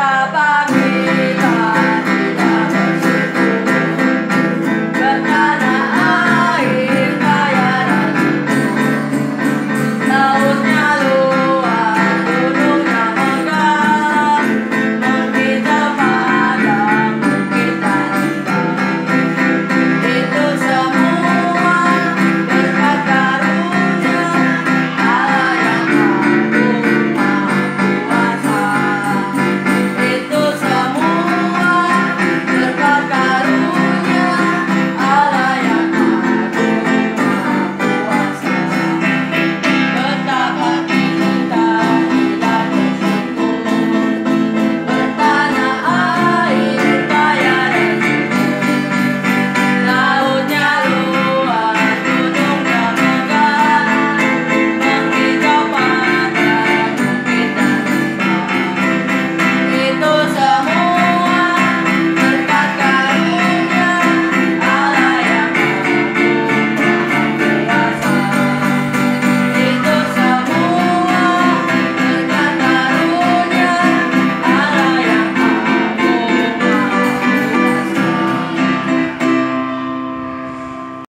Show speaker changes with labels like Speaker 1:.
Speaker 1: ba.